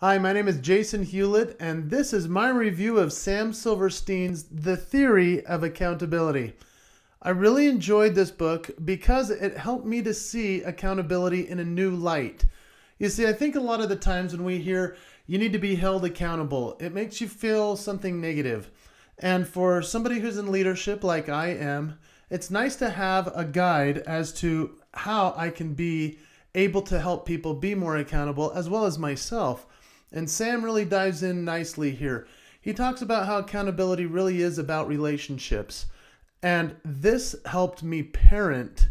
Hi, my name is Jason Hewlett, and this is my review of Sam Silverstein's The Theory of Accountability. I really enjoyed this book because it helped me to see accountability in a new light. You see, I think a lot of the times when we hear you need to be held accountable, it makes you feel something negative. And for somebody who's in leadership like I am, it's nice to have a guide as to how I can be able to help people be more accountable as well as myself. And Sam really dives in nicely here. He talks about how accountability really is about relationships. And this helped me parent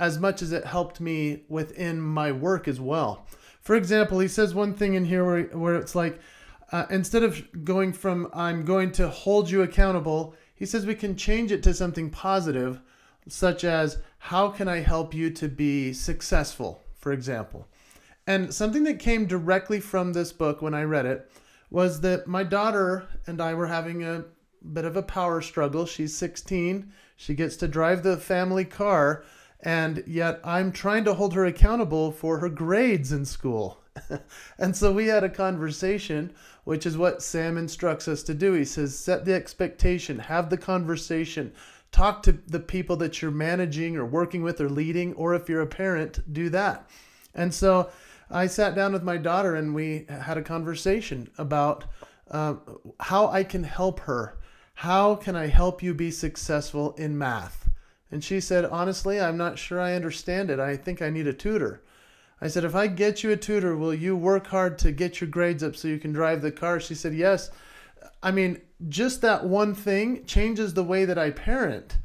as much as it helped me within my work as well. For example, he says one thing in here where, where it's like, uh, instead of going from I'm going to hold you accountable, he says we can change it to something positive, such as how can I help you to be successful, for example. And something that came directly from this book when I read it was that my daughter and I were having a bit of a power struggle. She's 16. She gets to drive the family car, and yet I'm trying to hold her accountable for her grades in school. and so we had a conversation, which is what Sam instructs us to do. He says, set the expectation, have the conversation, talk to the people that you're managing or working with or leading, or if you're a parent, do that. And so I sat down with my daughter and we had a conversation about uh, how I can help her. How can I help you be successful in math? And she said, Honestly, I'm not sure I understand it. I think I need a tutor. I said, If I get you a tutor, will you work hard to get your grades up so you can drive the car? She said, Yes. I mean, just that one thing changes the way that I parent,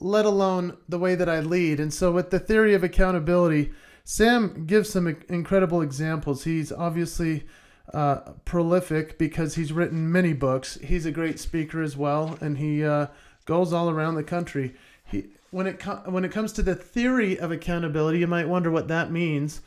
let alone the way that I lead. And so, with the theory of accountability, Sam gives some incredible examples. He's obviously uh, prolific because he's written many books. He's a great speaker as well, and he uh, goes all around the country. He, when it when it comes to the theory of accountability, you might wonder what that means.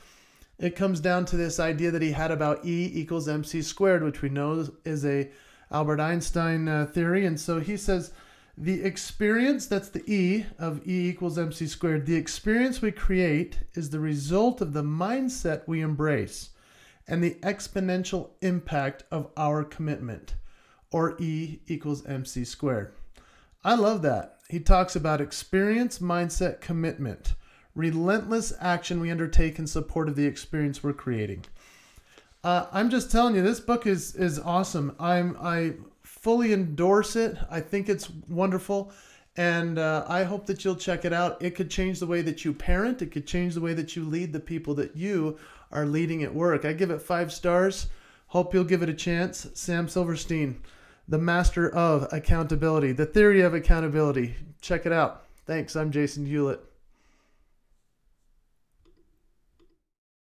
It comes down to this idea that he had about E equals mc squared, which we know is a Albert Einstein uh, theory, and so he says the experience, that's the E of E equals mc squared, the experience we create is the result of the mindset we embrace and the exponential impact of our commitment, or E equals mc squared. I love that. He talks about experience, mindset, commitment, relentless action we undertake in support of the experience we're creating. Uh, I'm just telling you, this book is is awesome. I'm I fully endorse it. I think it's wonderful. And uh, I hope that you'll check it out. It could change the way that you parent, it could change the way that you lead the people that you are leading at work. I give it five stars. Hope you'll give it a chance. Sam Silverstein, the master of accountability, the theory of accountability. Check it out. Thanks. I'm Jason Hewlett.